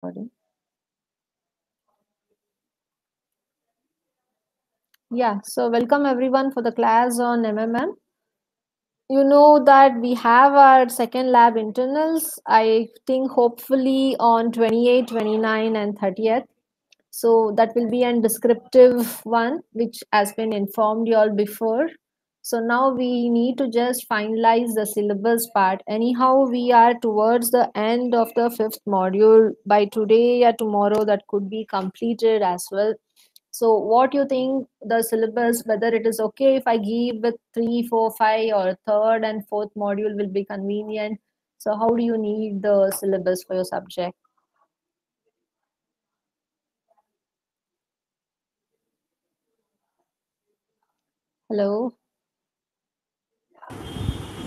Sorry. Yeah, so welcome everyone for the class on MMM. You know that we have our second lab internals, I think hopefully on 28, 29 and 30th. So that will be a descriptive one, which has been informed you all before. So now we need to just finalize the syllabus part. Anyhow, we are towards the end of the fifth module. By today or tomorrow, that could be completed as well. So what do you think the syllabus, whether it is okay if I give with three, four, five, or third and fourth module will be convenient. So how do you need the syllabus for your subject? Hello.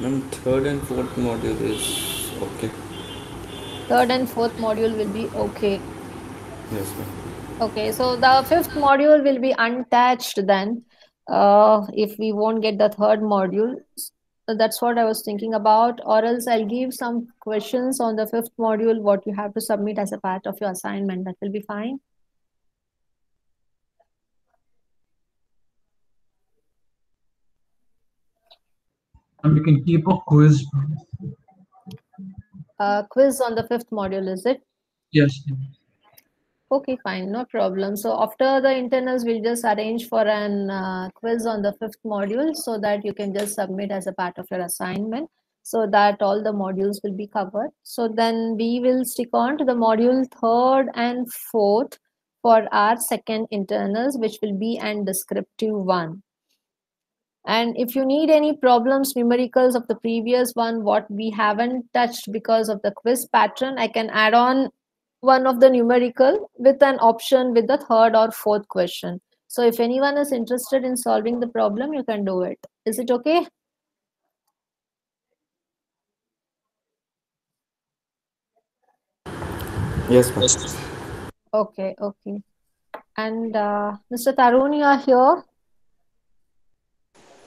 Ma'am, third and fourth module is okay. Third and fourth module will be okay. Yes, ma'am. Okay, so the fifth module will be untouched then, uh, if we won't get the third module. So that's what I was thinking about, or else I'll give some questions on the fifth module, what you have to submit as a part of your assignment. That will be fine. And we can keep a quiz. Uh, quiz on the fifth module, is it? Yes. Okay, fine, no problem. So after the internals, we'll just arrange for an uh, quiz on the fifth module so that you can just submit as a part of your assignment so that all the modules will be covered. So then we will stick on to the module third and fourth for our second internals, which will be an descriptive one. And if you need any problems, numericals of the previous one, what we haven't touched because of the quiz pattern, I can add on one of the numerical with an option with the third or fourth question. So if anyone is interested in solving the problem, you can do it. Is it okay? Yes, ma'am. Okay, okay. And uh, Mr. Tarun, you are here.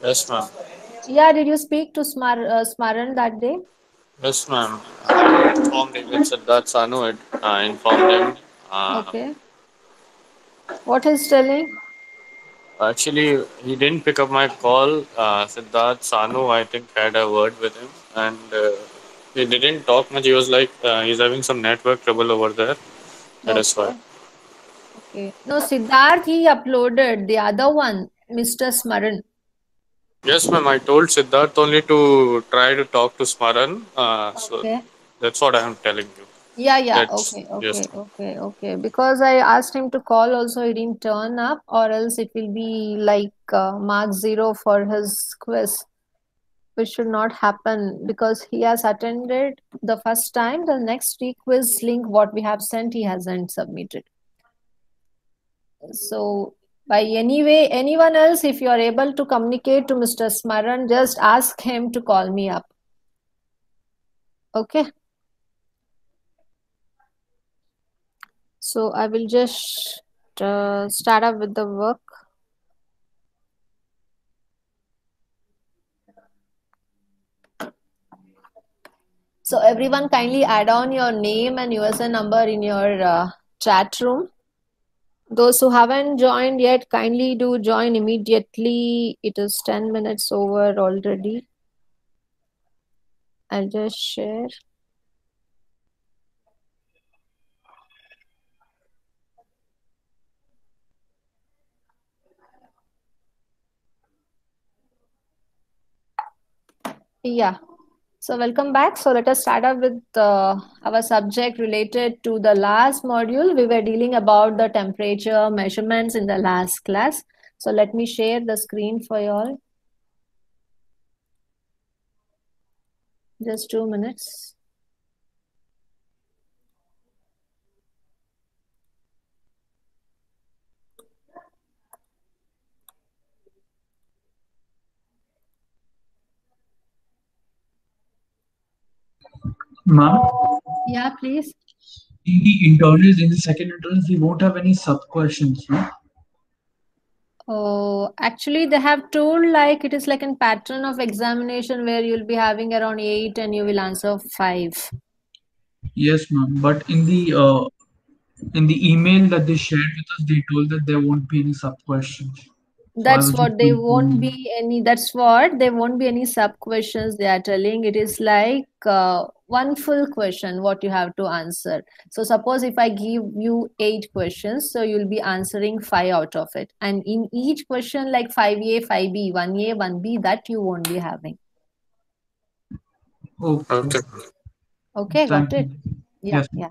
Yes, ma'am. Yeah, did you speak to Smar uh, Smaran that day? Yes, ma'am. I informed him. It said that Sanu had uh, informed him. Uh, Okay. What is telling? Actually, he didn't pick up my call. Uh, Siddharth Sanu, I think, had a word with him, and uh, he didn't talk much. He was like, uh, he's having some network trouble over there. That is why. Okay. Okay. No, Siddharth, he uploaded the other one, Mr. Smaran. Yes, ma'am. I told Siddharth only to try to talk to Smaran. Uh, so Okay. that's what I am telling you. Yeah, yeah. That's Okay, yes. okay, okay, okay. Because I asked him to call also, he didn't turn up, or else it will be like uh, mark zero for his quiz, which should not happen because he has attended the first time. The next week quiz link, what we have sent, he hasn't submitted. So, by any way, anyone else, if you are able to communicate to Mr. Smaran, just ask him to call me up. Okay. So I will just uh, start up with the work. So everyone kindly add on your name and USN number in your uh, chat room. Those who haven't joined yet, kindly do join immediately. It is 10 minutes over already. I'll just share. Yeah. So welcome back. So let us start up with uh, our subject related to the last module. We were dealing about the temperature measurements in the last class. So let me share the screen for you all. Just two minutes. Ma'am, Yeah, please. in the internals, in the second internals, we won't have any sub questions. No? Oh, actually, they have told like it is like a pattern of examination where you'll be having around eight and you will answer five. Yes, ma'am. But in the uh, In the email that they shared with us, they told that there won't be any sub questions. That's what they won't be any. That's what they won't be any sub questions. They are telling it is like uh, one full question what you have to answer. So suppose if I give you eight questions, so you'll be answering five out of it, and in each question like five A, five B, one A, one B, that you won't be having. Okay. Okay. Okay, got Thank it? you. Yeah, Yes. yeah.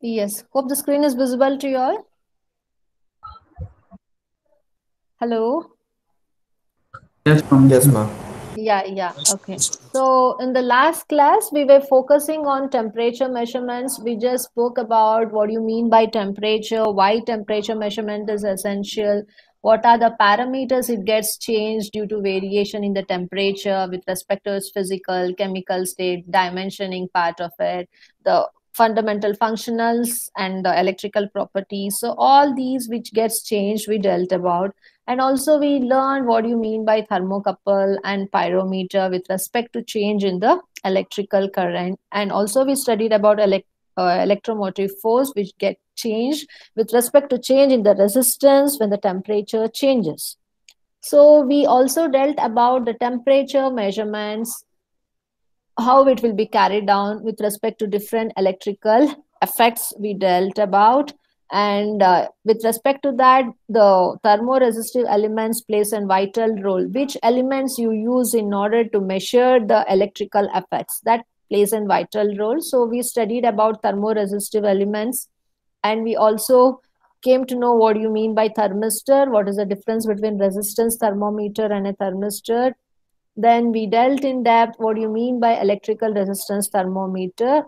Yes. Hope the screen is visible to you all. Hello. Yes, ma'am. Yes, ma'am. Yeah, yeah, okay. So in the last class, we were focusing on temperature measurements. We just spoke about what you mean by temperature, why temperature measurement is essential, what are the parameters it gets changed due to variation in the temperature with respect to its physical, chemical state, dimensioning part of it, the fundamental functionals and the electrical properties. So all these which gets changed, we dealt about. And also we learned what you mean by thermocouple and pyrometer with respect to change in the electrical current. And also we studied about elect uh, electromotive force which get changed with respect to change in the resistance when the temperature changes. So we also dealt about the temperature measurements, how it will be carried down with respect to different electrical effects we dealt about and uh, with respect to that the thermoresistive elements plays a vital role. Which elements you use in order to measure the electrical effects? That plays a vital role. So we studied about thermoresistive elements. And we also came to know what you mean by thermistor? What is the difference between resistance thermometer and a thermistor? Then we dealt in depth what do you mean by electrical resistance thermometer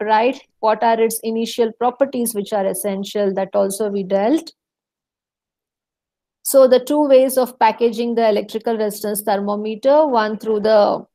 right? What are its initial properties which are essential? That also we dealt. So the two ways of packaging the electrical resistance thermometer one through the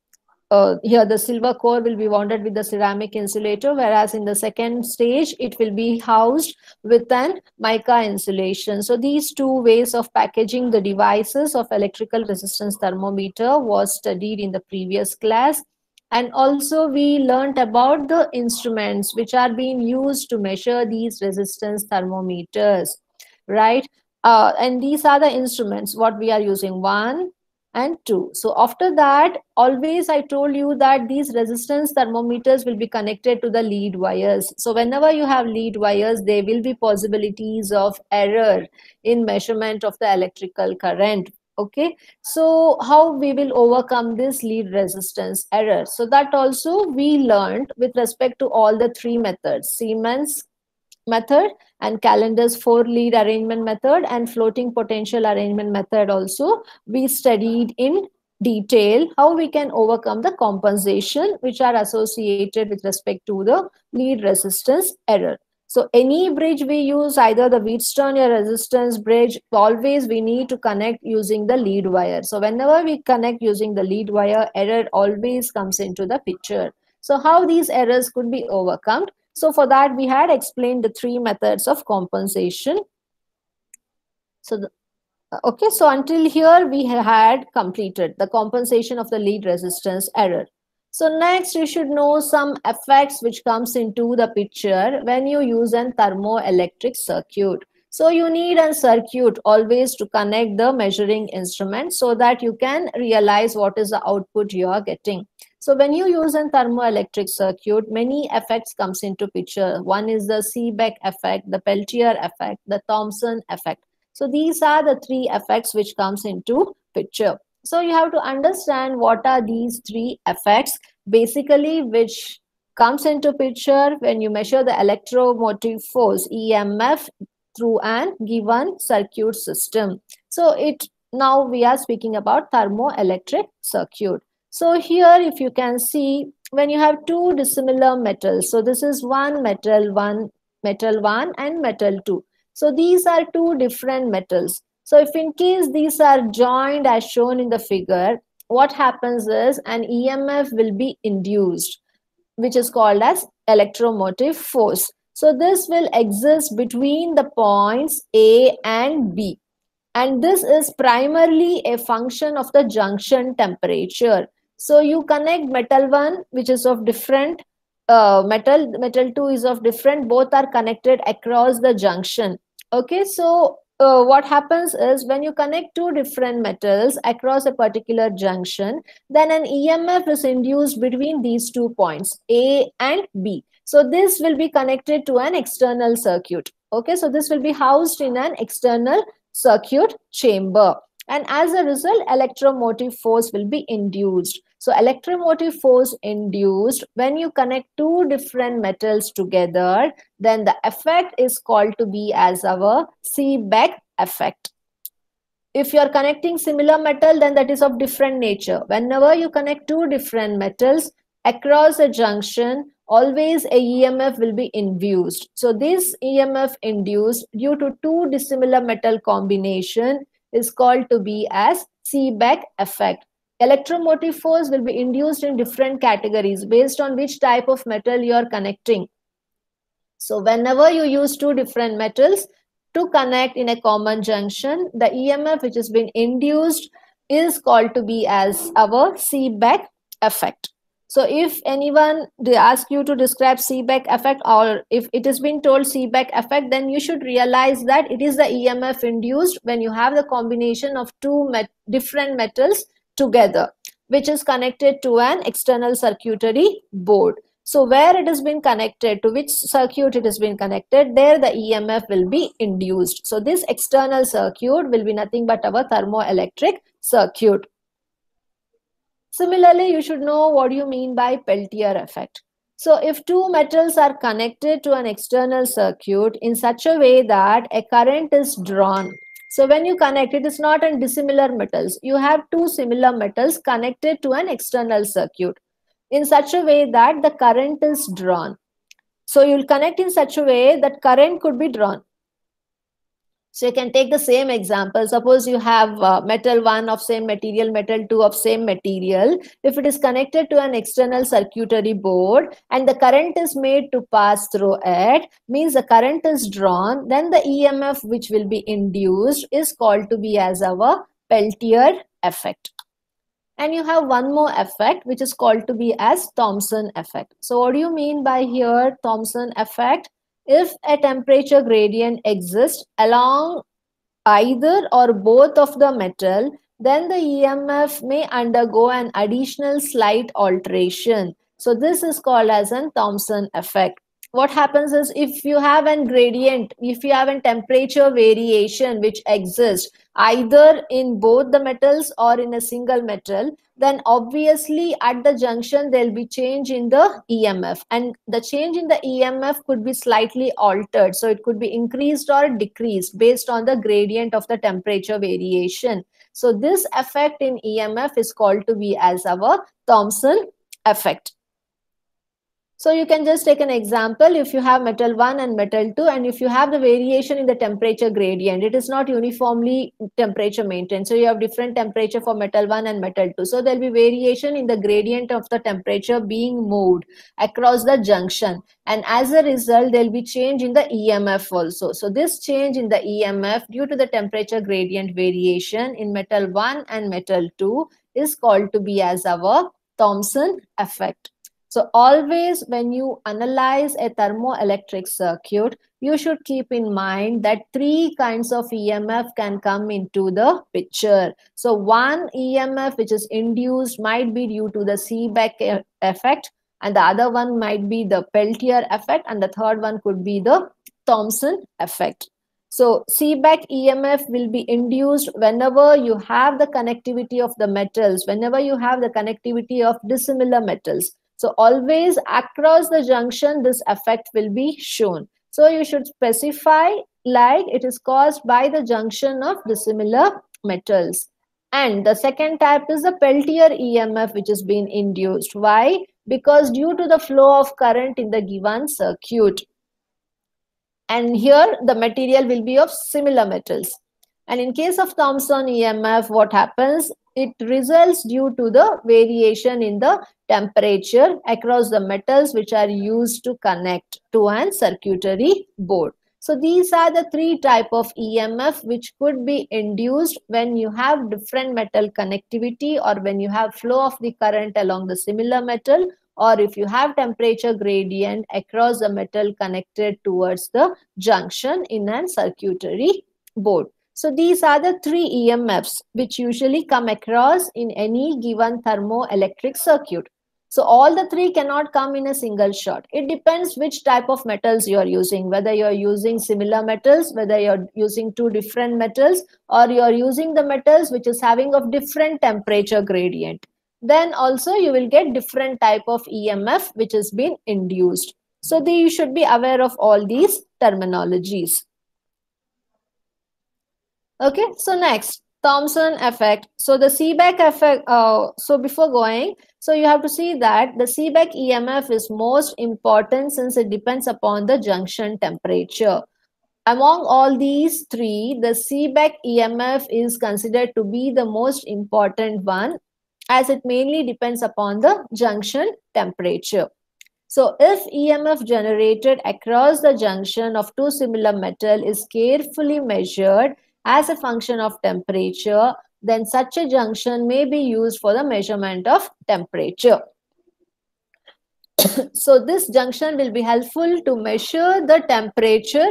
uh, here the silver core will be bonded with the ceramic insulator whereas in the second stage it will be housed with an mica insulation. So these two ways of packaging the devices of electrical resistance thermometer was studied in the previous class and also we learnt about the instruments which are being used to measure these resistance thermometers right? Uh, and these are the instruments what we are using one and two. So after that always i told you that these resistance thermometers will be connected to the lead wires. So whenever you have lead wires there will be possibilities of error in measurement of the electrical current okay so how we will overcome this lead resistance error? So that also we learned with respect to all the three methods siemens method and Callendar's four lead arrangement method and floating potential arrangement method also we studied in detail how we can overcome the compensation which are associated with respect to the lead resistance error so any bridge we use, either the Wheatstone or resistance bridge, always we need to connect using the lead wire. So whenever we connect using the lead wire, error always comes into the picture. So how these errors could be overcome? So for that, we had explained the three methods of compensation. So the, okay, so until here we had completed the compensation of the lead resistance error. So next you should know some effects which comes into the picture when you use an thermoelectric circuit. So you need a circuit always to connect the measuring instrument so that you can realize what is the output you are getting. So when you use a thermoelectric circuit, many effects comes into picture. One is the Seebeck effect, the Peltier effect, the Thomson effect. So these are the three effects which comes into picture. So you have to understand what are these three effects basically which comes into picture when you measure the electromotive force EMF through an given circuit system. So it now we are speaking about thermoelectric circuit. So here if you can see when you have two dissimilar metals. So this is one metal one metal one and metal two. So these are two different metals. So if in case these are joined as shown in the figure, what happens is an EMF will be induced, which is called as electromotive force. So this will exist between the points A and B. and this is primarily a function of the junction temperature so you connect metal 1 which is of different uh, metal metal 2 is of different both are connected across the junction okay so uh, what happens is when you connect two different metals across a particular junction then an emf is induced between these two points a and b. So this will be connected to an external circuit. Okay so this will be housed in an external circuit chamber. And as a result electromotive force will be induced so electromotive force induced when you connect two different metals together then the effect is called to be as our seebeck effect. If you are connecting similar metal then that is of different nature. Whenever you connect two different metals across a junction always a emf will be induced. So this emf induced due to two dissimilar metal combination is called to be as seebeck effect electromotive force will be induced in different categories based on which type of metal you are connecting. So whenever you use two different metals to connect in a common junction the emf which has been induced is called to be as our seebeck effect. So if anyone ask you to describe Seebeck effect or if it has been told Seebeck effect, then you should realize that it is the EMF induced when you have the combination of two met different metals together, which is connected to an external circuitry board. So where it has been connected, to which circuit it has been connected, there the EMF will be induced. So this external circuit will be nothing but our thermoelectric circuit. Similarly, you should know what you mean by Peltier effect. So if two metals are connected to an external circuit in such a way that a current is drawn. So when you connect, it is not on dissimilar metals. You have two similar metals connected to an external circuit in such a way that the current is drawn. So you'll connect in such a way that current could be drawn. So you can take the same example. Suppose you have uh, metal 1 of same material, metal 2 of same material. If it is connected to an external circuitry board and the current is made to pass through it, means the current is drawn, then the EMF which will be induced is called to be as our Peltier effect. And you have one more effect which is called to be as Thomson effect. So what do you mean by here Thomson effect? If a temperature gradient exists along either or both of the metal, then the EMF may undergo an additional slight alteration. So this is called as an Thomson effect. What happens is if you have a gradient, if you have a temperature variation which exists either in both the metals or in a single metal, then obviously at the junction there'll be change in the emf and the change in the emf could be slightly altered. So it could be increased or decreased based on the gradient of the temperature variation. So this effect in emf is called to be as our thomson effect so you can just take an example if you have metal 1 and metal 2 and if you have the variation in the temperature gradient, it is not uniformly temperature maintained. So you have different temperature for metal 1 and metal 2. So there'll be variation in the gradient of the temperature being moved across the junction. And as a result, there'll be change in the EMF also. So this change in the EMF due to the temperature gradient variation in metal 1 and metal 2 is called to be as our Thomson effect. So always when you analyze a thermoelectric circuit, you should keep in mind that three kinds of EMF can come into the picture. So one EMF which is induced might be due to the Seebeck effect and the other one might be the Peltier effect and the third one could be the Thomson effect. So Seebeck EMF will be induced whenever you have the connectivity of the metals, whenever you have the connectivity of dissimilar metals. So always across the junction, this effect will be shown. So you should specify like it is caused by the junction of dissimilar metals. And the second type is the Peltier EMF which is being induced. Why? Because due to the flow of current in the given circuit. And here the material will be of similar metals. And in case of Thomson EMF, what happens? It results due to the variation in the temperature across the metals which are used to connect to an circuitry board. So these are the three type of EMF which could be induced when you have different metal connectivity or when you have flow of the current along the similar metal or if you have temperature gradient across the metal connected towards the junction in a circuitry board. So these are the three EMFs which usually come across in any given thermoelectric circuit. So all the three cannot come in a single shot. It depends which type of metals you are using, whether you're using similar metals, whether you're using two different metals, or you're using the metals which is having of different temperature gradient. Then also you will get different type of EMF which has been induced. So you should be aware of all these terminologies. Okay, so next, Thomson effect. So the Seebeck effect, uh, so before going, so you have to see that the Seebeck EMF is most important since it depends upon the junction temperature. Among all these three, the Seebeck EMF is considered to be the most important one as it mainly depends upon the junction temperature. So if EMF generated across the junction of two similar metal is carefully measured as a function of temperature, then such a junction may be used for the measurement of temperature. so this junction will be helpful to measure the temperature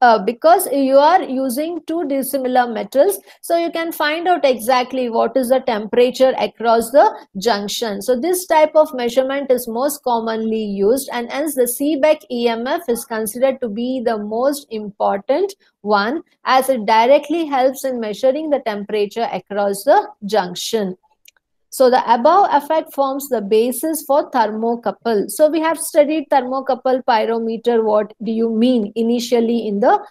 uh, because you are using two dissimilar metals so you can find out exactly what is the temperature across the junction. So this type of measurement is most commonly used and hence the Seebeck EMF is considered to be the most important one as it directly helps in measuring the temperature across the junction so the above effect forms the basis for thermocouple. So we have studied thermocouple pyrometer. What do you mean initially in the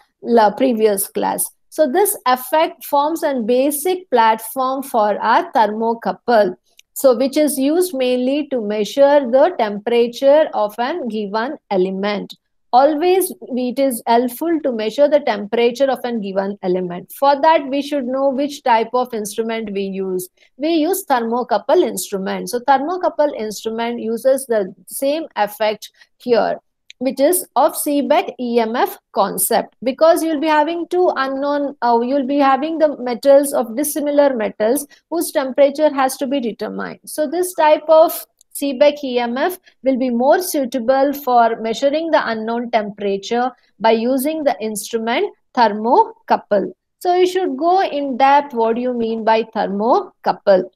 previous class? So this effect forms a basic platform for our thermocouple. So which is used mainly to measure the temperature of an given element always it is helpful to measure the temperature of a given element. For that we should know which type of instrument we use. We use thermocouple instrument. So thermocouple instrument uses the same effect here which is of Seebeck EMF concept. Because you'll be having two unknown uh, you'll be having the metals of dissimilar metals whose temperature has to be determined. So this type of Seebeck EMF will be more suitable for measuring the unknown temperature by using the instrument thermocouple. So you should go in depth what do you mean by thermocouple.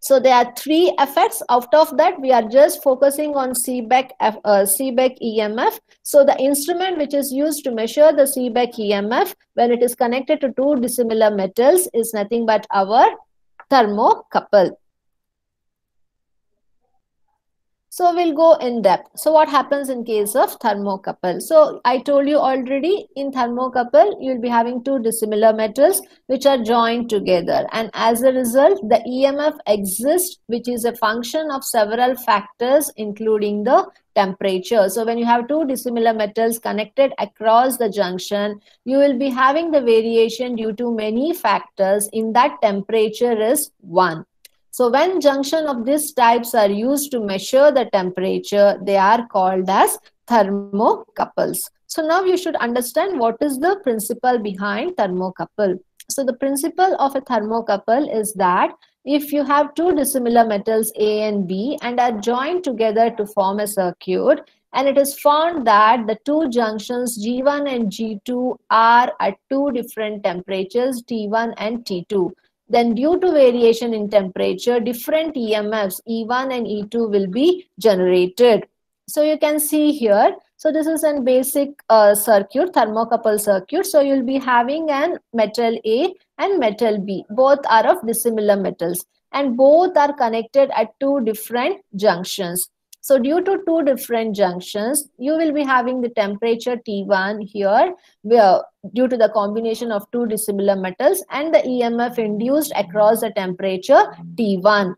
So there are three effects. Out of that, we are just focusing on Seebeck, uh, Seebeck EMF. So the instrument which is used to measure the Seebeck EMF when it is connected to two dissimilar metals is nothing but our thermocouple. So we'll go in depth. So what happens in case of thermocouple? So I told you already in thermocouple, you'll be having two dissimilar metals which are joined together. And as a result, the EMF exists, which is a function of several factors, including the temperature. So when you have two dissimilar metals connected across the junction, you will be having the variation due to many factors in that temperature is 1. So when junction of these types are used to measure the temperature, they are called as thermocouples. So now you should understand what is the principle behind thermocouple. So the principle of a thermocouple is that if you have two dissimilar metals A and B and are joined together to form a circuit, and it is found that the two junctions G1 and G2 are at two different temperatures T1 and T2 then due to variation in temperature, different EMFs E1 and E2 will be generated. So you can see here, so this is a basic uh, circuit, thermocouple circuit. So you'll be having an metal A and metal B. Both are of dissimilar metals and both are connected at two different junctions. So due to two different junctions, you will be having the temperature T1 here where due to the combination of two dissimilar metals and the EMF induced across the temperature T1.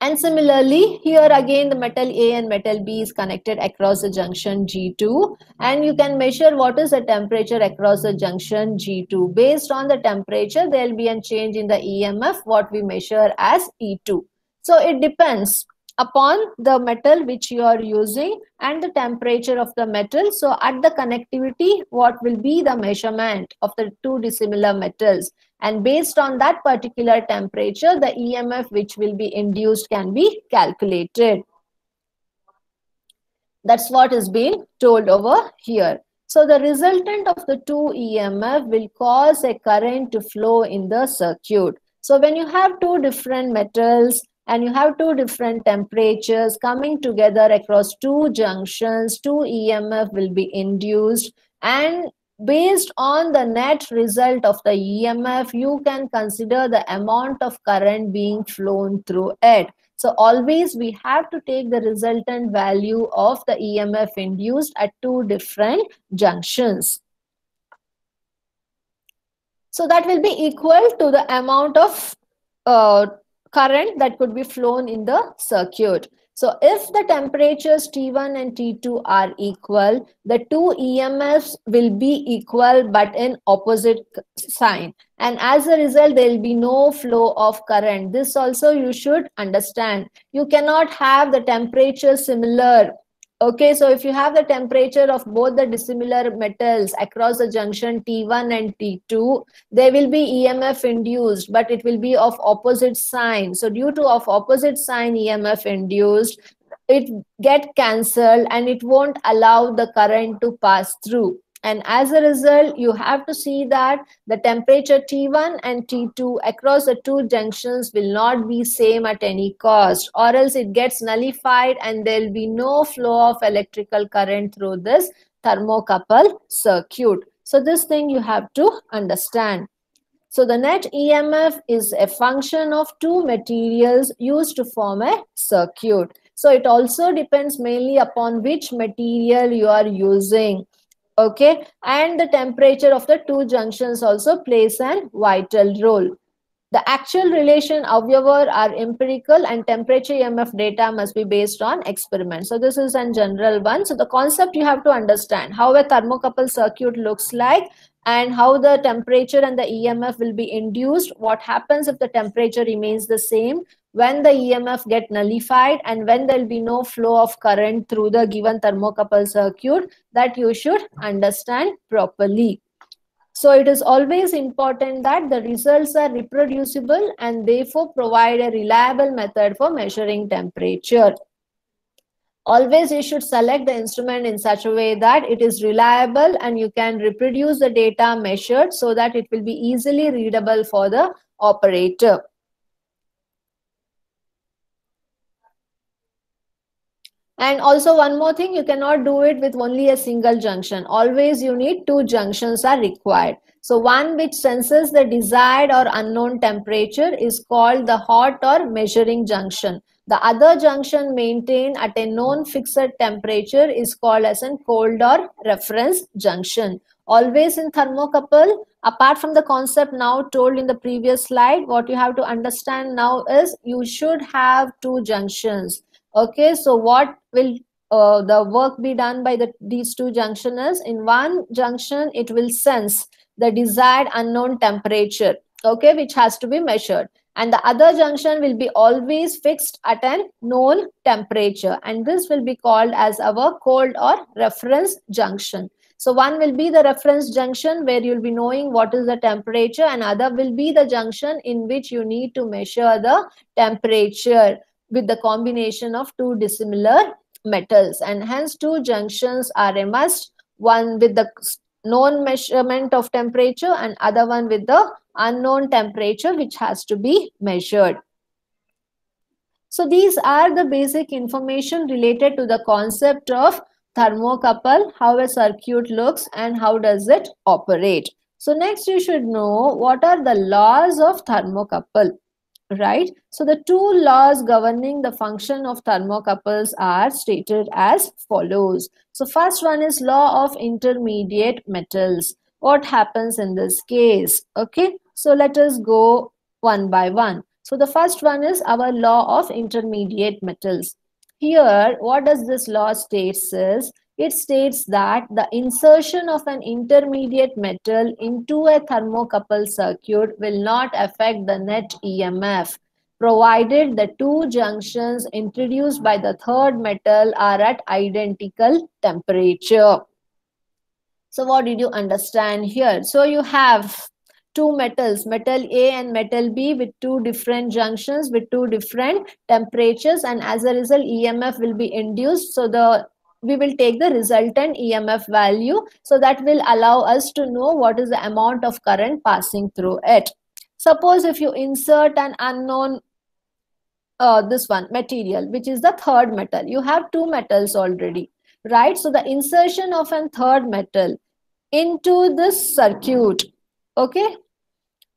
And similarly, here again the metal A and metal B is connected across the junction G2 and you can measure what is the temperature across the junction G2. Based on the temperature, there will be a change in the EMF what we measure as E2. So it depends upon the metal which you are using and the temperature of the metal. So at the connectivity, what will be the measurement of the two dissimilar metals? And based on that particular temperature, the EMF which will be induced can be calculated. That's what is being told over here. So the resultant of the two EMF will cause a current to flow in the circuit. So when you have two different metals and you have two different temperatures coming together across two junctions, two EMF will be induced and based on the net result of the EMF, you can consider the amount of current being flown through it. So always we have to take the resultant value of the EMF induced at two different junctions. So that will be equal to the amount of uh, current that could be flown in the circuit. So if the temperatures T1 and T2 are equal, the two EMFs will be equal but in opposite sign. And as a result, there will be no flow of current. This also you should understand. You cannot have the temperature similar Okay, so if you have the temperature of both the dissimilar metals across the junction T1 and T2, there will be EMF induced, but it will be of opposite sign. So due to of opposite sign EMF induced, it get cancelled and it won't allow the current to pass through and as a result you have to see that the temperature T1 and T2 across the two junctions will not be same at any cost or else it gets nullified and there will be no flow of electrical current through this thermocouple circuit. So this thing you have to understand. So the net EMF is a function of two materials used to form a circuit. So it also depends mainly upon which material you are using okay? And the temperature of the two junctions also plays an vital role. The actual relation however are empirical and temperature emf data must be based on experiment. So this is a general one. So the concept you have to understand how a thermocouple circuit looks like and how the temperature and the emf will be induced. What happens if the temperature remains the same when the EMF get nullified and when there will be no flow of current through the given thermocouple circuit that you should understand properly. So it is always important that the results are reproducible and therefore provide a reliable method for measuring temperature. Always you should select the instrument in such a way that it is reliable and you can reproduce the data measured so that it will be easily readable for the operator. And also one more thing, you cannot do it with only a single junction. Always you need two junctions are required. So one which senses the desired or unknown temperature is called the hot or measuring junction. The other junction maintained at a known fixed temperature is called as a cold or reference junction. Always in thermocouple, apart from the concept now told in the previous slide, what you have to understand now is you should have two junctions okay so what will uh, the work be done by the these two junctioners? In one junction it will sense the desired unknown temperature okay which has to be measured. And the other junction will be always fixed at a known temperature. And this will be called as our cold or reference junction. So one will be the reference junction where you'll be knowing what is the temperature and other will be the junction in which you need to measure the temperature with the combination of two dissimilar metals. And hence two junctions are a must one with the known measurement of temperature and other one with the unknown temperature which has to be measured. So these are the basic information related to the concept of thermocouple how a circuit looks and how does it operate. So next you should know what are the laws of thermocouple right? So the two laws governing the function of thermocouples are stated as follows. So first one is law of intermediate metals. What happens in this case? Okay, so let us go one by one. So the first one is our law of intermediate metals. Here, what does this law states is it states that the insertion of an intermediate metal into a thermocouple circuit will not affect the net EMF. provided the two junctions introduced by the third metal are at identical temperature. So what did you understand here? So you have two metals, metal A and metal B with two different junctions with two different temperatures and as a result EMF will be induced. So the we will take the resultant EMF value. So that will allow us to know what is the amount of current passing through it. Suppose if you insert an unknown uh, this one material which is the third metal you have two metals already right so the insertion of a third metal into this circuit okay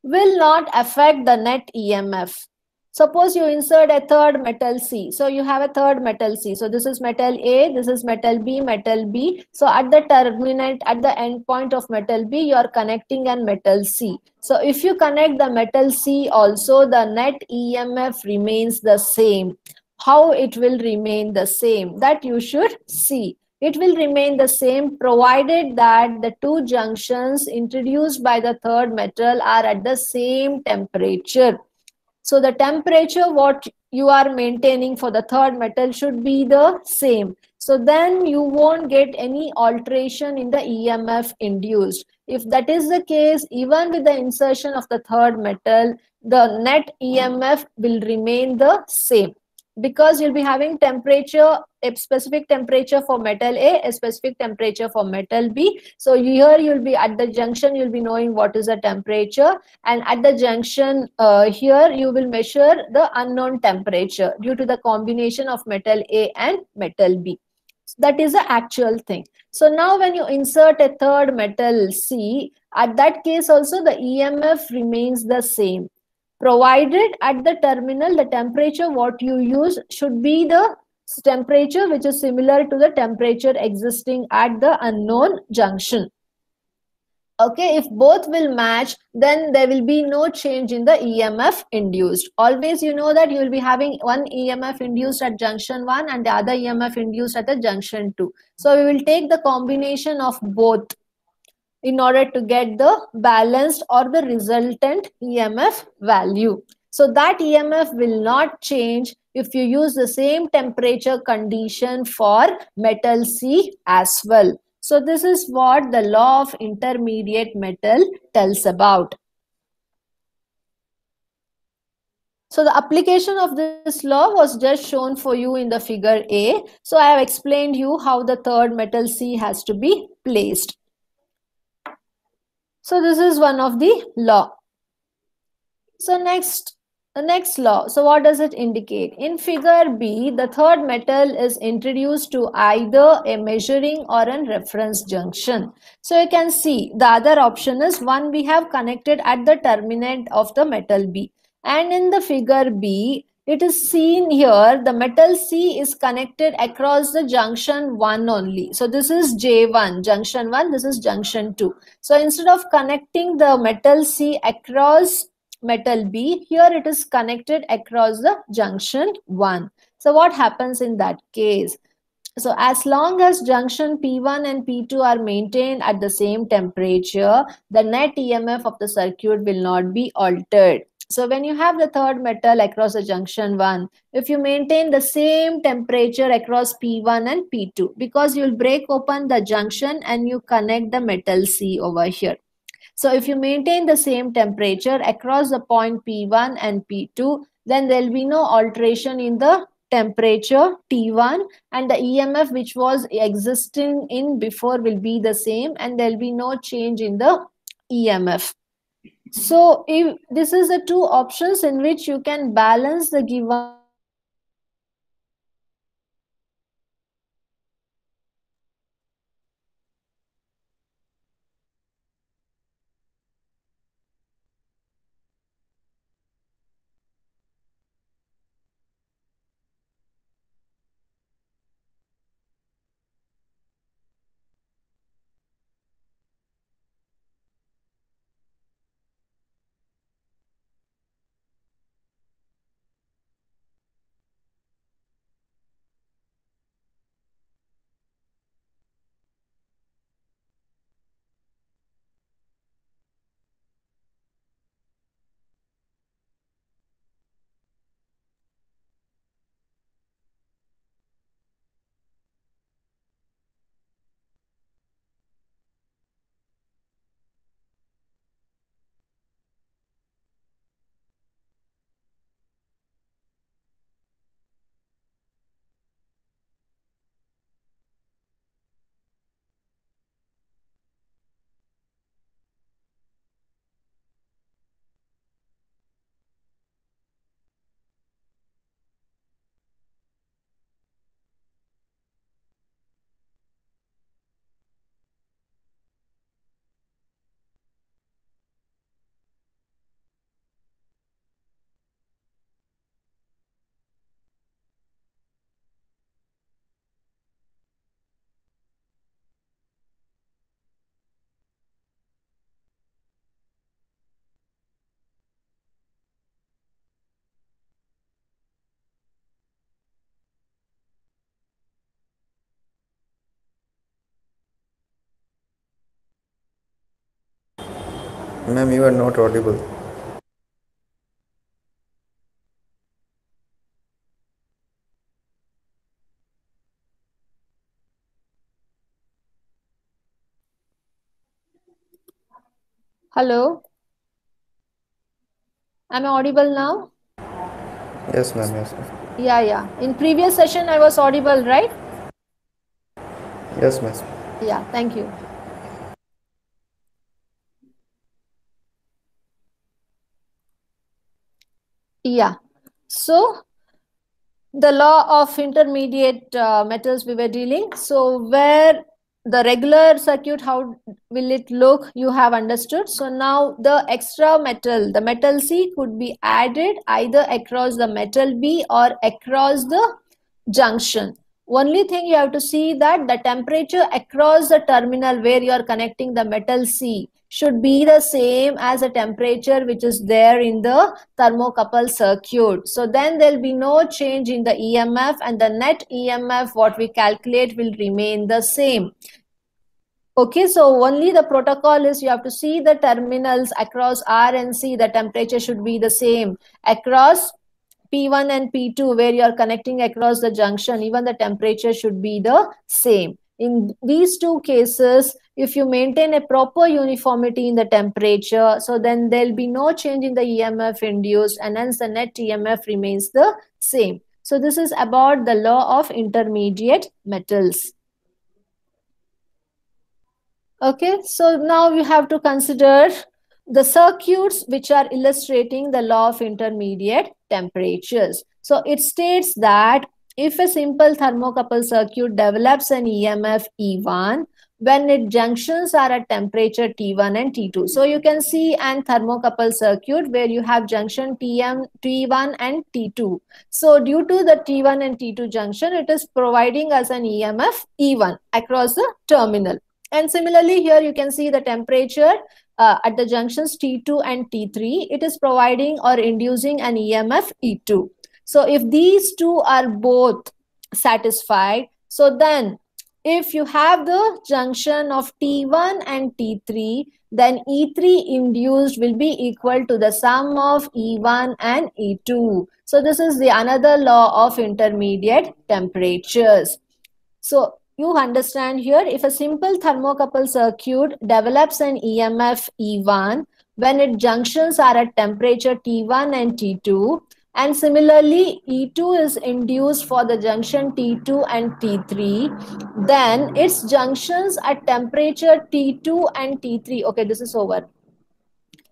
will not affect the net emf suppose you insert a third metal c. So you have a third metal c. So this is metal a this is metal b metal b. So at the terminate at the end point of metal b you are connecting an metal c. So if you connect the metal c also the net emf remains the same. How it will remain the same? That you should see. It will remain the same provided that the two junctions introduced by the third metal are at the same temperature so the temperature what you are maintaining for the third metal should be the same. So then you won't get any alteration in the EMF induced. If that is the case, even with the insertion of the third metal, the net EMF will remain the same because you'll be having temperature a specific temperature for metal a a specific temperature for metal b. So here you'll be at the junction you'll be knowing what is the temperature. And at the junction uh, here you will measure the unknown temperature due to the combination of metal a and metal b. So that is the actual thing. So now when you insert a third metal c at that case also the emf remains the same provided at the terminal the temperature what you use should be the temperature which is similar to the temperature existing at the unknown junction. Okay if both will match then there will be no change in the emf induced. Always you know that you will be having one emf induced at junction 1 and the other emf induced at the junction 2 so we will take the combination of both in order to get the balanced or the resultant EMF value. So that EMF will not change if you use the same temperature condition for metal C as well. So this is what the law of intermediate metal tells about. So the application of this law was just shown for you in the figure A. So I have explained you how the third metal C has to be placed. So this is one of the law. So next, the next law. So what does it indicate? In figure B, the third metal is introduced to either a measuring or a reference junction. So you can see the other option is one we have connected at the terminate of the metal B. And in the figure B, it is seen here the metal C is connected across the junction 1 only. So this is J1, junction 1, this is junction 2. So instead of connecting the metal C across metal B, here it is connected across the junction 1. So what happens in that case? So as long as junction P1 and P2 are maintained at the same temperature, the net EMF of the circuit will not be altered. So when you have the third metal across the junction 1, if you maintain the same temperature across P1 and P2, because you'll break open the junction and you connect the metal C over here. So if you maintain the same temperature across the point P1 and P2, then there'll be no alteration in the temperature T1 and the EMF which was existing in before will be the same and there'll be no change in the EMF. So if this is the two options in which you can balance the given Ma'am, you are not audible. Hello? Am I audible now? Yes, ma'am. Yes, ma'am. Yeah, yeah. In previous session, I was audible, right? Yes, ma'am. Yeah, thank you. Yeah. So the law of intermediate uh, metals we were dealing. So where the regular circuit, how will it look? You have understood. So now the extra metal, the metal C could be added either across the metal B or across the junction. Only thing you have to see that the temperature across the terminal where you are connecting the metal C should be the same as the temperature which is there in the thermocouple circuit. So then there will be no change in the EMF and the net EMF what we calculate will remain the same. Okay, so only the protocol is you have to see the terminals across R and C, the temperature should be the same. Across P1 and P2 where you are connecting across the junction, even the temperature should be the same. In these two cases, if you maintain a proper uniformity in the temperature, so then there'll be no change in the EMF induced and hence the net EMF remains the same. So this is about the law of intermediate metals. Okay, so now we have to consider the circuits which are illustrating the law of intermediate temperatures. So it states that if a simple thermocouple circuit develops an EMF E1 when its junctions are at temperature T1 and T2. So you can see an thermocouple circuit where you have junction TM, T1 and T2. So due to the T1 and T2 junction, it is providing us an EMF E1 across the terminal. And similarly, here you can see the temperature uh, at the junctions T2 and T3. It is providing or inducing an EMF E2. So if these two are both satisfied, so then if you have the junction of T1 and T3, then E3 induced will be equal to the sum of E1 and E2. So this is the another law of intermediate temperatures. So you understand here if a simple thermocouple circuit develops an EMF E1 when its junctions are at temperature T1 and T2 and similarly E2 is induced for the junction T2 and T3 then its junctions at temperature T2 and T3 okay this is over.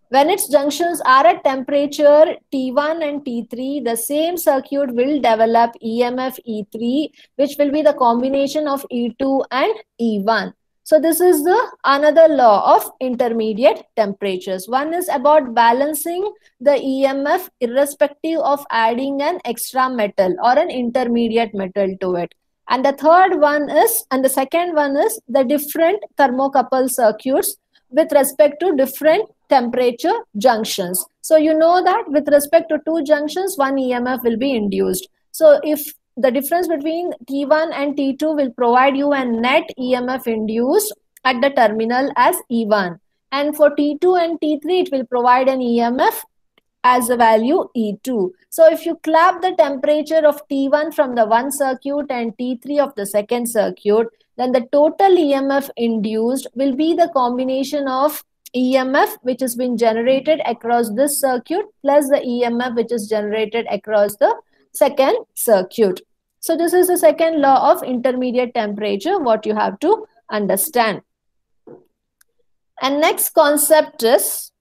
When its junctions are at temperature T1 and T3, the same circuit will develop EMF E3, which will be the combination of E2 and E1. So this is the another law of intermediate temperatures. One is about balancing the EMF irrespective of adding an extra metal or an intermediate metal to it. And the third one is, and the second one is the different thermocouple circuits with respect to different temperature junctions. So you know that with respect to two junctions, one EMF will be induced. So if the difference between T1 and T2 will provide you a net EMF induced at the terminal as E1. And for T2 and T3, it will provide an EMF as a value E2. So if you clap the temperature of T1 from the one circuit and T3 of the second circuit, then the total EMF induced will be the combination of EMF which has been generated across this circuit plus the EMF which is generated across the second circuit. So this is the second law of intermediate temperature what you have to understand. And next concept is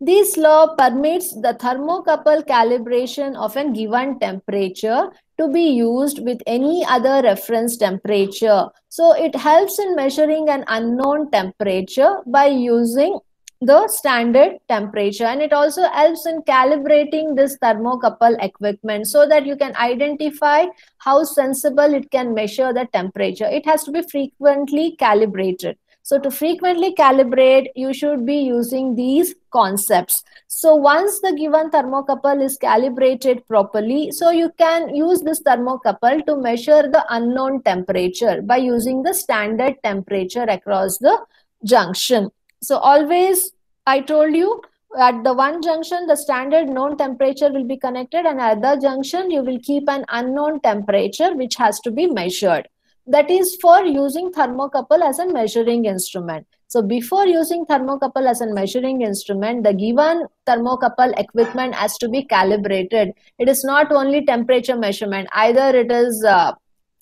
this law permits the thermocouple calibration of a given temperature to be used with any other reference temperature. So it helps in measuring an unknown temperature by using the standard temperature and it also helps in calibrating this thermocouple equipment so that you can identify how sensible it can measure the temperature. It has to be frequently calibrated. So to frequently calibrate, you should be using these concepts. So once the given thermocouple is calibrated properly, so you can use this thermocouple to measure the unknown temperature by using the standard temperature across the junction. So always I told you at the one junction, the standard known temperature will be connected and at the junction, you will keep an unknown temperature which has to be measured. That is for using thermocouple as a measuring instrument. So before using thermocouple as a measuring instrument, the given thermocouple equipment has to be calibrated. It is not only temperature measurement, either it is uh,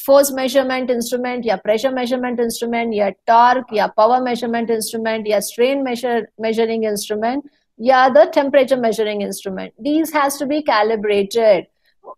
force measurement instrument, या pressure measurement instrument, या torque, या power measurement instrument, या strain measure measuring instrument, yeah the temperature measuring instrument these has to be calibrated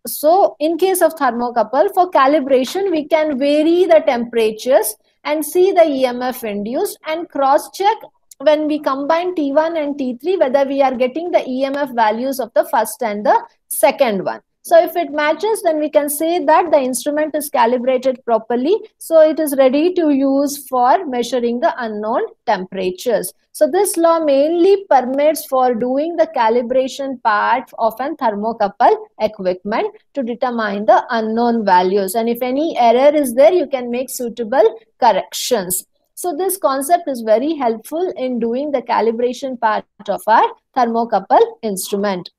so in case of thermocouple for calibration we can vary the temperatures and see the emf induced and cross check when we combine t1 and t3 whether we are getting the emf values of the first and the second one so if it matches, then we can say that the instrument is calibrated properly. So it is ready to use for measuring the unknown temperatures. So this law mainly permits for doing the calibration part of an thermocouple equipment to determine the unknown values. And if any error is there, you can make suitable corrections. So this concept is very helpful in doing the calibration part of our thermocouple instrument.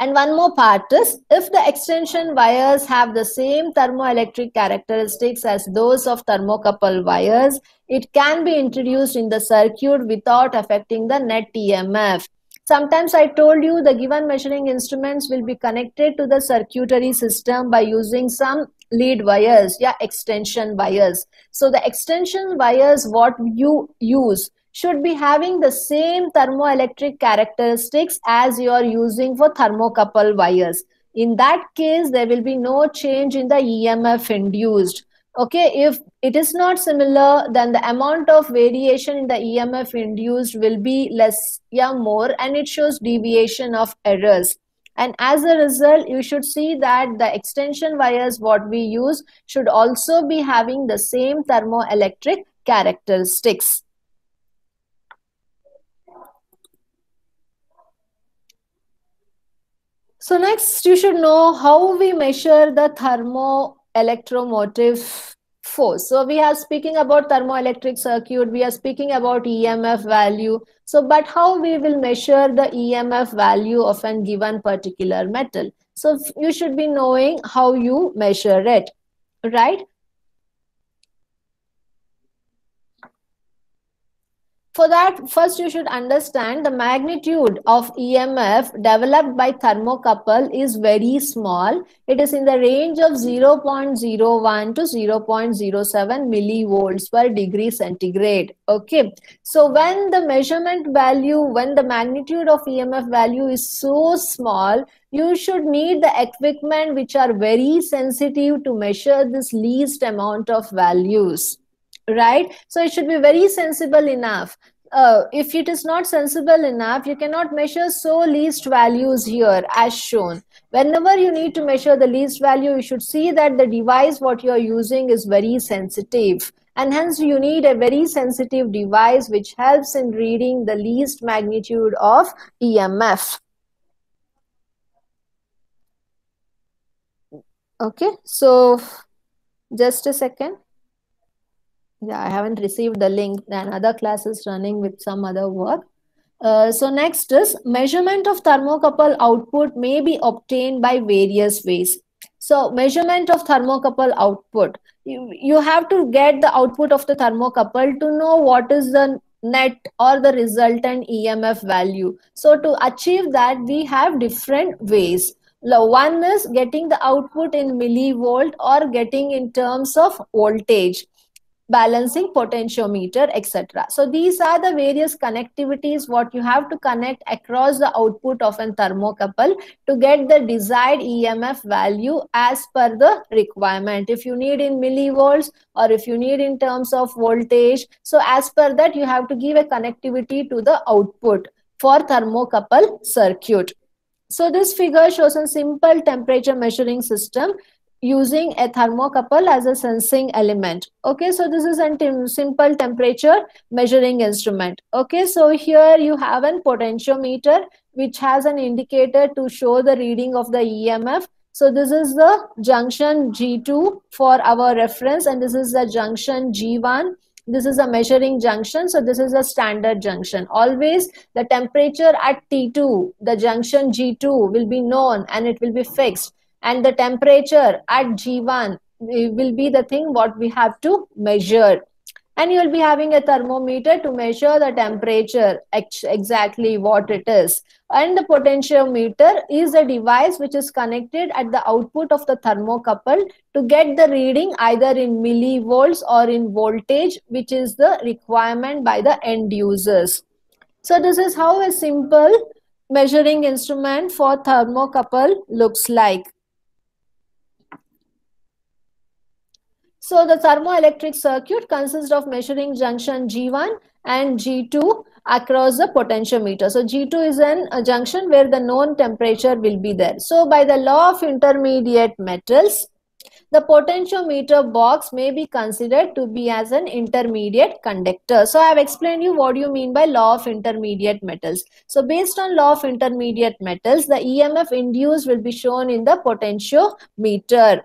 And one more part is if the extension wires have the same thermoelectric characteristics as those of thermocouple wires, it can be introduced in the circuit without affecting the net EMF. Sometimes I told you the given measuring instruments will be connected to the circuitry system by using some lead wires, yeah, extension wires. So the extension wires, what you use, should be having the same thermoelectric characteristics as you are using for thermocouple wires. In that case, there will be no change in the EMF induced. Okay, if it is not similar, then the amount of variation in the EMF induced will be less, yeah, more, and it shows deviation of errors. And as a result, you should see that the extension wires what we use should also be having the same thermoelectric characteristics. So next you should know how we measure the thermoelectromotive force. So we are speaking about thermoelectric circuit, we are speaking about EMF value. So but how we will measure the EMF value of a given particular metal. So you should be knowing how you measure it, right? For that, first you should understand the magnitude of EMF developed by thermocouple is very small. It is in the range of 0.01 to 0.07 millivolts per degree centigrade. Okay. So when the measurement value, when the magnitude of EMF value is so small, you should need the equipment which are very sensitive to measure this least amount of values right? So it should be very sensible enough. Uh, if it is not sensible enough you cannot measure so least values here as shown. Whenever you need to measure the least value you should see that the device what you are using is very sensitive. And hence you need a very sensitive device which helps in reading the least magnitude of emf okay so just a second yeah i haven't received the link and other classes running with some other work. Uh, so next is measurement of thermocouple output may be obtained by various ways. So measurement of thermocouple output. You, you have to get the output of the thermocouple to know what is the net or the resultant emf value. So to achieve that we have different ways. The one is getting the output in millivolt or getting in terms of voltage balancing potentiometer etc so these are the various connectivities what you have to connect across the output of a thermocouple to get the desired emf value as per the requirement. If you need in millivolts or if you need in terms of voltage so as per that you have to give a connectivity to the output for thermocouple circuit. So this figure shows a simple temperature measuring system using a thermocouple as a sensing element. Okay so this is a simple temperature measuring instrument. Okay so here you have a potentiometer which has an indicator to show the reading of the emf so this is the junction g2 for our reference and this is the junction g1 this is a measuring junction so this is a standard junction. Always the temperature at t2 the junction g2 will be known and it will be fixed and the temperature at g1 will be the thing what we have to measure. And you will be having a thermometer to measure the temperature ex exactly what it is. And the potentiometer is a device which is connected at the output of the thermocouple to get the reading either in millivolts or in voltage which is the requirement by the end users. So this is how a simple measuring instrument for thermocouple looks like So the thermoelectric circuit consists of measuring junction G1 and G2 across the potentiometer. So G2 is an, a junction where the known temperature will be there. So by the law of intermediate metals, the potentiometer box may be considered to be as an intermediate conductor. So I have explained you what you mean by law of intermediate metals. So based on law of intermediate metals, the EMF induced will be shown in the potentiometer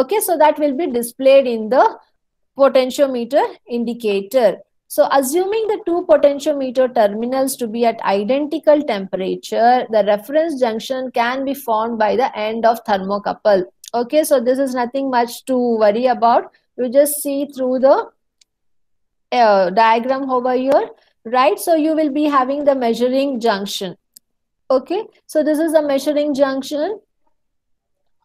okay so that will be displayed in the potentiometer indicator. So assuming the two potentiometer terminals to be at identical temperature the reference junction can be formed by the end of thermocouple. Okay so this is nothing much to worry about. You just see through the uh, diagram over here right? So you will be having the measuring junction. Okay so this is a measuring junction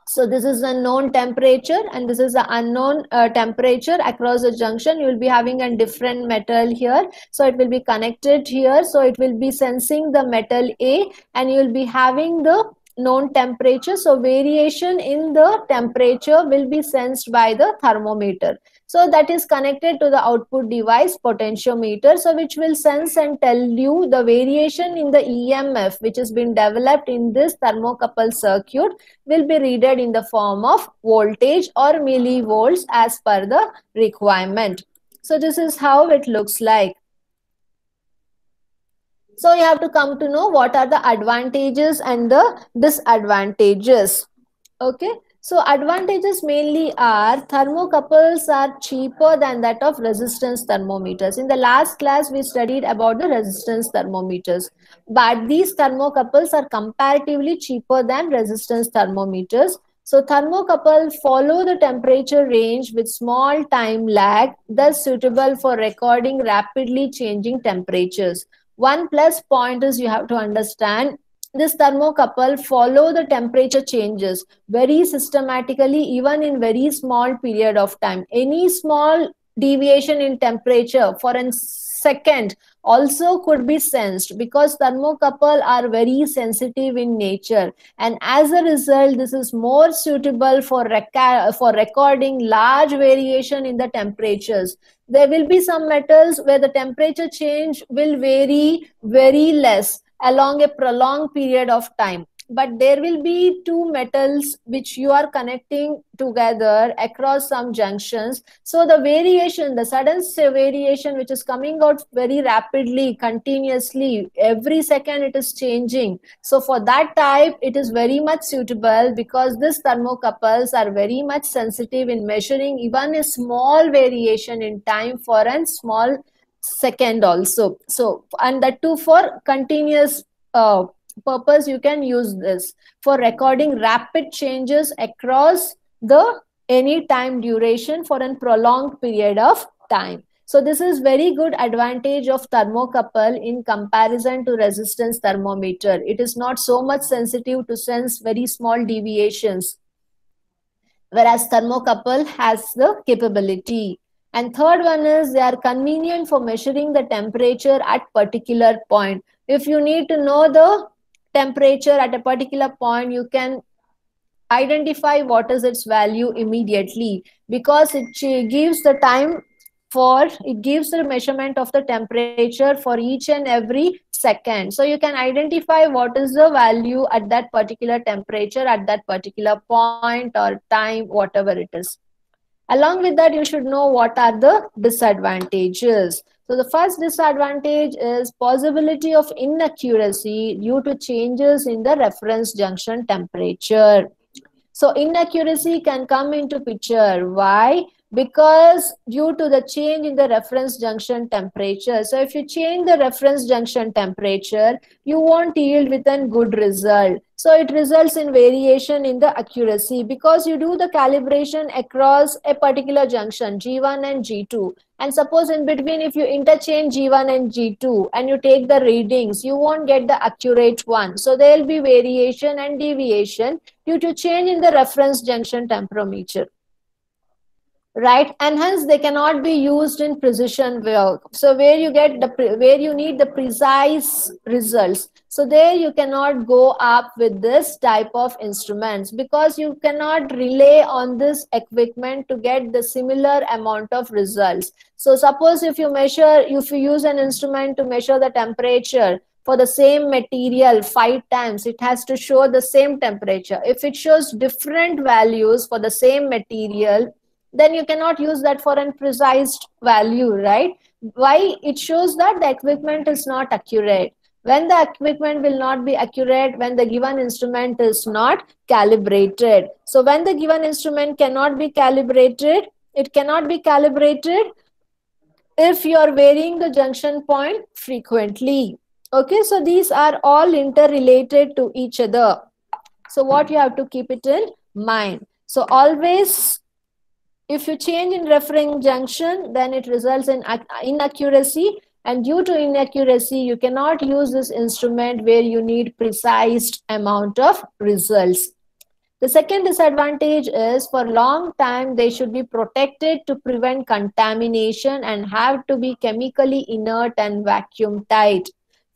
so this is a known temperature and this is the unknown uh, temperature across the junction. You will be having a different metal here. So it will be connected here. So it will be sensing the metal A and you will be having the known temperature. So variation in the temperature will be sensed by the thermometer. So that is connected to the output device potentiometer. So which will sense and tell you the variation in the EMF which has been developed in this thermocouple circuit will be readed in the form of voltage or millivolts as per the requirement. So this is how it looks like. So you have to come to know what are the advantages and the disadvantages. Okay. So advantages mainly are thermocouples are cheaper than that of resistance thermometers. In the last class, we studied about the resistance thermometers. But these thermocouples are comparatively cheaper than resistance thermometers. So thermocouple follow the temperature range with small time lag, thus suitable for recording rapidly changing temperatures. One plus point is you have to understand this thermocouple follow the temperature changes very systematically even in very small period of time. Any small deviation in temperature for a second also could be sensed because thermocouple are very sensitive in nature. And as a result this is more suitable for for recording large variation in the temperatures. There will be some metals where the temperature change will vary very less along a prolonged period of time. But there will be two metals which you are connecting together across some junctions. So the variation the sudden variation which is coming out very rapidly continuously every second it is changing. So for that type it is very much suitable because these thermocouples are very much sensitive in measuring even a small variation in time for a small second also. So and that too for continuous uh, purpose you can use this. For recording rapid changes across the any time duration for a prolonged period of time. So this is very good advantage of thermocouple in comparison to resistance thermometer. It is not so much sensitive to sense very small deviations whereas thermocouple has the capability and third one is they are convenient for measuring the temperature at particular point. If you need to know the temperature at a particular point, you can identify what is its value immediately because it gives the time for it gives the measurement of the temperature for each and every second so you can identify what is the value at that particular temperature at that particular point or time whatever it is Along with that, you should know what are the disadvantages. So the first disadvantage is possibility of inaccuracy due to changes in the reference junction temperature. So inaccuracy can come into picture. Why? Because due to the change in the reference junction temperature. So if you change the reference junction temperature, you won't yield with a good result. So it results in variation in the accuracy because you do the calibration across a particular junction G1 and G2. And suppose in between, if you interchange G1 and G2 and you take the readings, you won't get the accurate one. So there will be variation and deviation due to change in the reference junction temperometer right? And hence they cannot be used in precision work. So where you get the where you need the precise results. So there you cannot go up with this type of instruments because you cannot rely on this equipment to get the similar amount of results. So suppose if you measure if you use an instrument to measure the temperature for the same material five times it has to show the same temperature. If it shows different values for the same material then you cannot use that for an precise value, right? Why? It shows that the equipment is not accurate. When the equipment will not be accurate, when the given instrument is not calibrated. So when the given instrument cannot be calibrated, it cannot be calibrated if you are varying the junction point frequently. Okay, so these are all interrelated to each other. So what you have to keep it in mind. So always if you change in referring junction, then it results in inaccuracy. And due to inaccuracy, you cannot use this instrument where you need precise amount of results. The second disadvantage is for long time, they should be protected to prevent contamination and have to be chemically inert and vacuum tight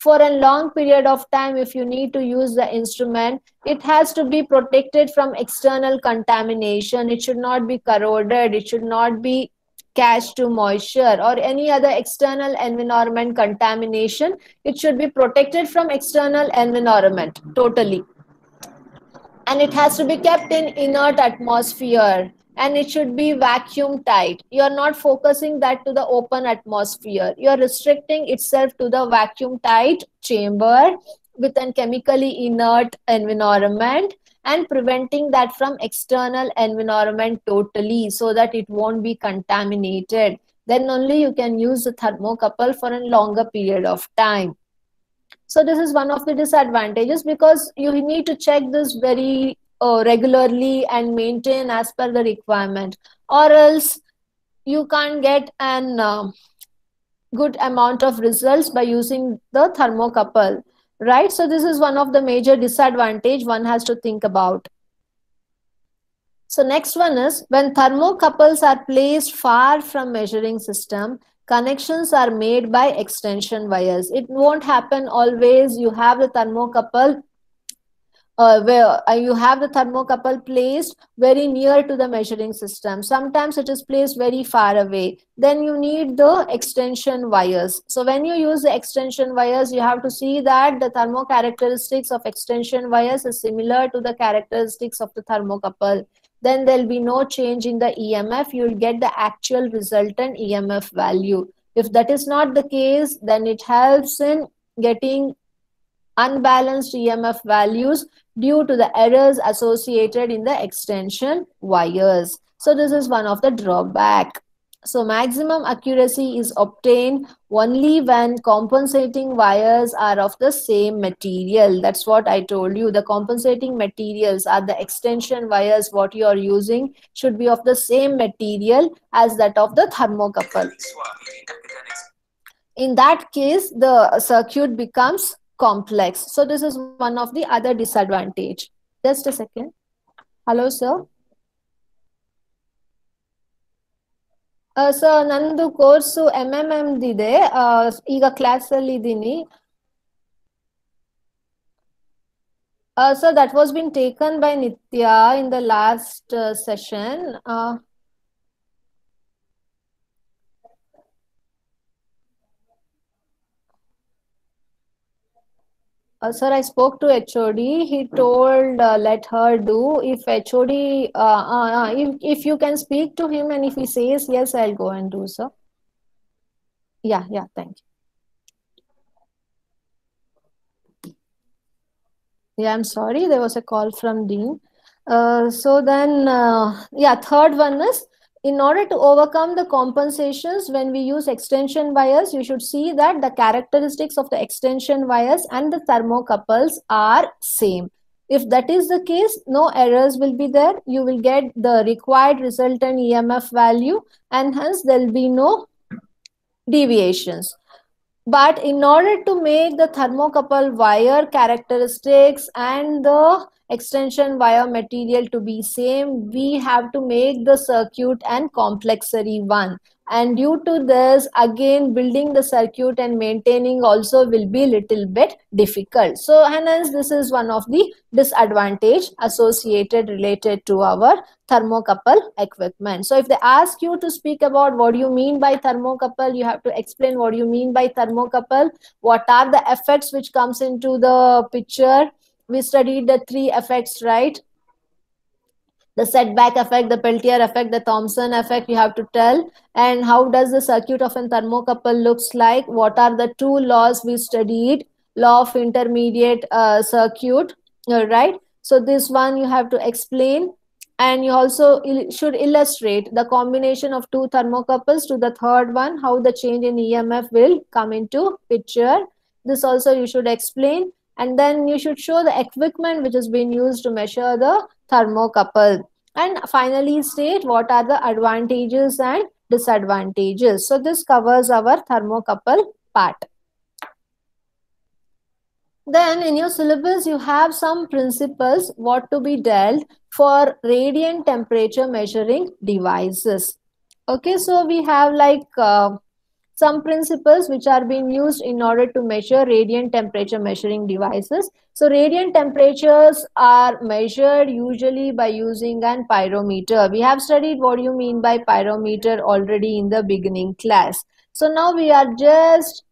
for a long period of time if you need to use the instrument it has to be protected from external contamination. It should not be corroded. It should not be catch to moisture or any other external environment contamination. It should be protected from external environment totally. And it has to be kept in inert atmosphere and it should be vacuum tight. You're not focusing that to the open atmosphere. You're restricting itself to the vacuum tight chamber with a chemically inert environment and preventing that from external environment totally so that it won't be contaminated. Then only you can use the thermocouple for a longer period of time. So this is one of the disadvantages because you need to check this very uh, regularly and maintain as per the requirement. Or else you can't get an uh, good amount of results by using the thermocouple right? So this is one of the major disadvantage one has to think about. So next one is when thermocouples are placed far from measuring system connections are made by extension wires. It won't happen always. You have the thermocouple uh, where uh, you have the thermocouple placed very near to the measuring system. Sometimes it is placed very far away. Then you need the extension wires. So when you use the extension wires, you have to see that the thermo characteristics of extension wires is similar to the characteristics of the thermocouple. Then there'll be no change in the EMF. You'll get the actual resultant EMF value. If that is not the case, then it helps in getting unbalanced EMF values due to the errors associated in the extension wires. So this is one of the drawback. So maximum accuracy is obtained only when compensating wires are of the same material. That's what I told you. The compensating materials are the extension wires what you are using should be of the same material as that of the thermocouple. In that case, the circuit becomes complex. So this is one of the other disadvantage. Just a second. Hello, sir. Sir ನಂದು course M M ಎಮ್ದಿದೆ ಈಗ ಕ್ಲಾಸಲ್ಲಿ ಇದ್ದೀನಿ so that was been taken by ನಿತ್ಯ in the last session Uh, sir, I spoke to HOD. He told uh, let her do. If HOD, uh, uh, if, if you can speak to him and if he says yes, I'll go and do, sir. Yeah, yeah, thank you. Yeah, I'm sorry. There was a call from Dean. Uh, so then, uh, yeah, third one is in order to overcome the compensations when we use extension wires, you should see that the characteristics of the extension wires and the thermocouples are same. If that is the case, no errors will be there. You will get the required resultant EMF value and hence there will be no deviations. But in order to make the thermocouple wire characteristics and the extension wire material to be same, we have to make the circuit and complexary one. And due to this again building the circuit and maintaining also will be little bit difficult. So hence this is one of the disadvantage associated related to our thermocouple equipment. So if they ask you to speak about what do you mean by thermocouple you have to explain what you mean by thermocouple. What are the effects which comes into the picture we studied the three effects right the Seebeck effect, the Peltier effect, the Thomson effect, you have to tell. And how does the circuit of a thermocouple looks like? What are the two laws we studied? Law of intermediate uh, circuit, uh, right? So this one you have to explain. And you also il should illustrate the combination of two thermocouples to the third one, how the change in EMF will come into picture. This also you should explain. And then you should show the equipment which has been used to measure the thermocouple. And finally state what are the advantages and disadvantages. So this covers our thermocouple part. Then in your syllabus you have some principles what to be dealt for radiant temperature measuring devices. Okay so we have like uh, some principles which are being used in order to measure radiant temperature measuring devices. So radiant temperatures are measured usually by using an pyrometer. We have studied what you mean by pyrometer already in the beginning class. So now we are just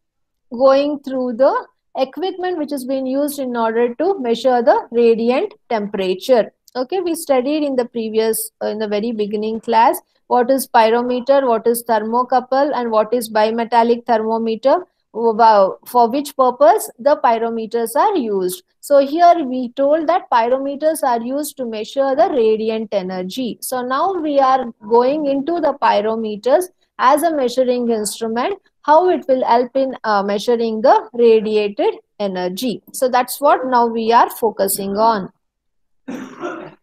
going through the equipment which is being used in order to measure the radiant temperature. Okay, we studied in the previous, uh, in the very beginning class, what is pyrometer, what is thermocouple, and what is bimetallic thermometer, for which purpose the pyrometers are used. So here we told that pyrometers are used to measure the radiant energy. So now we are going into the pyrometers as a measuring instrument, how it will help in uh, measuring the radiated energy. So that's what now we are focusing on.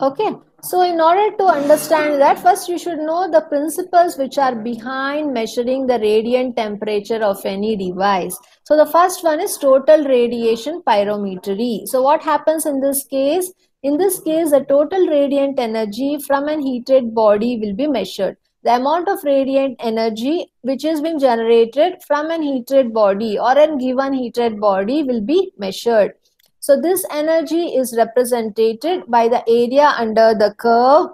Okay, so in order to understand that, first you should know the principles which are behind measuring the radiant temperature of any device. So the first one is total radiation pyrometry. So what happens in this case? In this case, the total radiant energy from an heated body will be measured the amount of radiant energy which is being generated from an heated body or a given heated body will be measured. So this energy is represented by the area under the curve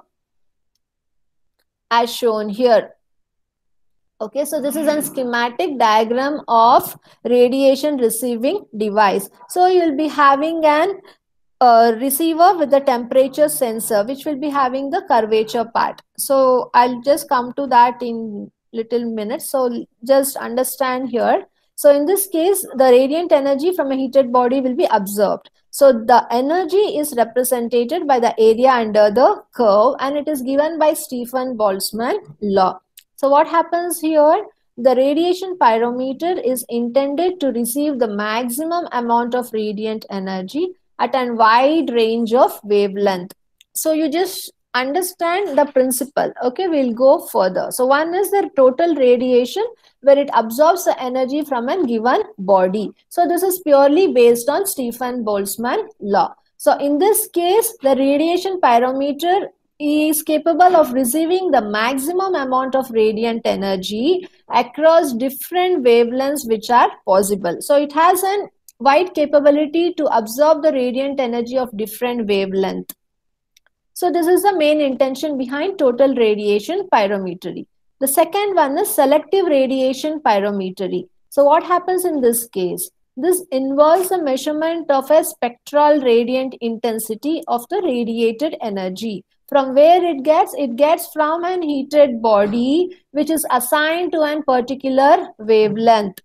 as shown here. Okay, so this is a schematic diagram of radiation receiving device. So you'll be having an a receiver with the temperature sensor which will be having the curvature part. So i'll just come to that in little minutes. So just understand here. So in this case the radiant energy from a heated body will be absorbed. So the energy is represented by the area under the curve and it is given by stefan boltzmann law. So what happens here? The radiation pyrometer is intended to receive the maximum amount of radiant energy at a wide range of wavelength. So you just understand the principle. Okay, we'll go further. So one is the total radiation where it absorbs the energy from a given body. So this is purely based on Stefan Boltzmann law. So in this case, the radiation pyrometer is capable of receiving the maximum amount of radiant energy across different wavelengths which are possible. So it has an wide capability to absorb the radiant energy of different wavelength. So this is the main intention behind total radiation pyrometry. The second one is selective radiation pyrometry. So what happens in this case? This involves a measurement of a spectral radiant intensity of the radiated energy from where it gets it gets from an heated body which is assigned to a particular wavelength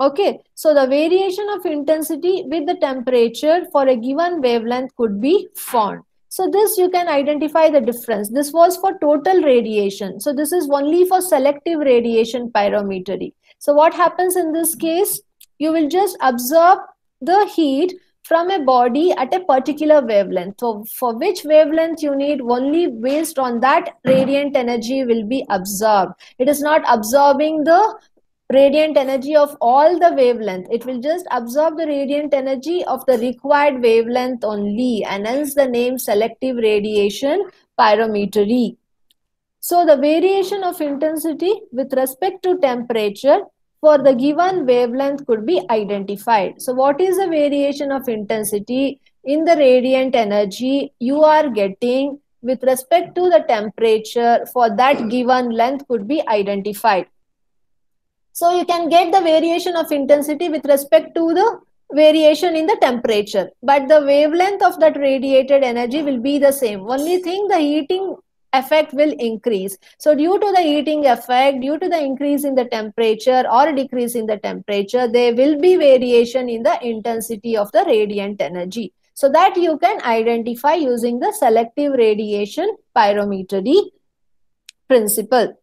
okay so the variation of intensity with the temperature for a given wavelength could be found so this you can identify the difference. This was for total radiation. So this is only for selective radiation pyrometry. So what happens in this case? You will just absorb the heat from a body at a particular wavelength. So for which wavelength you need only based on that radiant energy will be absorbed. It is not absorbing the radiant energy of all the wavelength. It will just absorb the radiant energy of the required wavelength only and hence the name selective radiation pyrometry. So the variation of intensity with respect to temperature for the given wavelength could be identified. So what is the variation of intensity in the radiant energy you are getting with respect to the temperature for that given length could be identified. So you can get the variation of intensity with respect to the variation in the temperature, but the wavelength of that radiated energy will be the same. Only thing the heating effect will increase. So due to the heating effect, due to the increase in the temperature or decrease in the temperature, there will be variation in the intensity of the radiant energy. So that you can identify using the selective radiation pyrometry principle.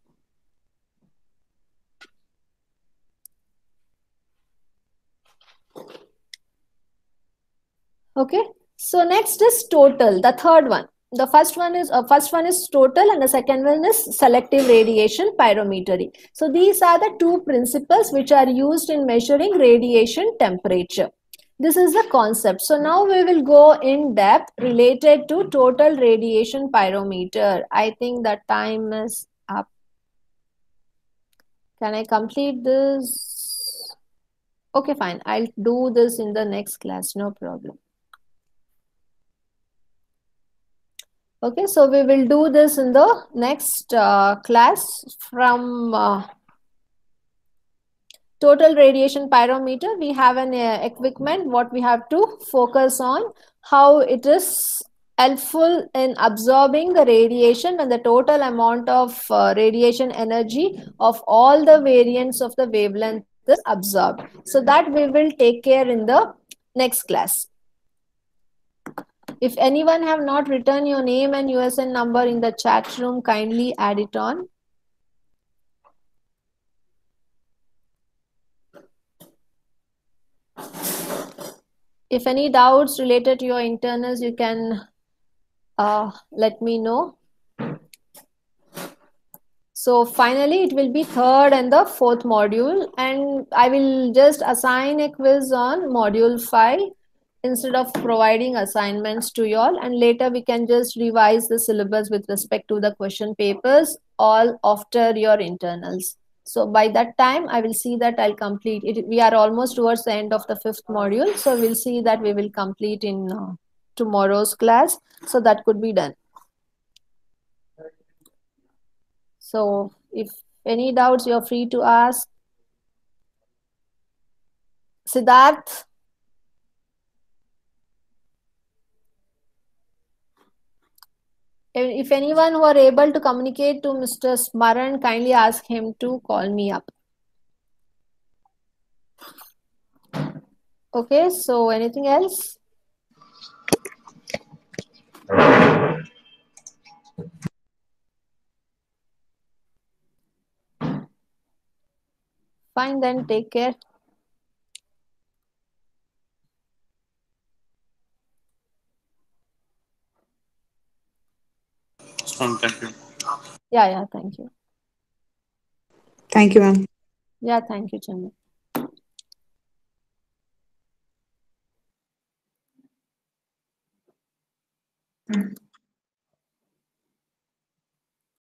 Okay, so next is total, the third one. The first one is uh, first one is total and the second one is selective radiation pyrometry. So these are the two principles which are used in measuring radiation temperature. This is the concept. So now we will go in depth related to total radiation pyrometer. I think the time is up. Can i complete this? Okay fine. I'll do this in the next class. No problem Okay, so we will do this in the next uh, class from uh, total radiation pyrometer. We have an uh, equipment, what we have to focus on, how it is helpful in absorbing the radiation and the total amount of uh, radiation energy of all the variants of the wavelength is absorbed. So that we will take care in the next class. If anyone have not written your name and USN number in the chat room, kindly add it on. If any doubts related to your internals, you can uh, let me know. So finally, it will be third and the fourth module. And I will just assign a quiz on module five instead of providing assignments to y'all and later we can just revise the syllabus with respect to the question papers all after your internals. So by that time i will see that i'll complete it. We are almost towards the end of the fifth module. So we'll see that we will complete in uh, tomorrow's class. So that could be done. So if any doubts you're free to ask. Siddharth if anyone who are able to communicate to Mr. Smaran, kindly ask him to call me up. Okay, so anything else? Fine, then take care. Thank you. Yeah, yeah, thank you. Thank you, ma'am. Yeah, thank you, Chandra. Mm.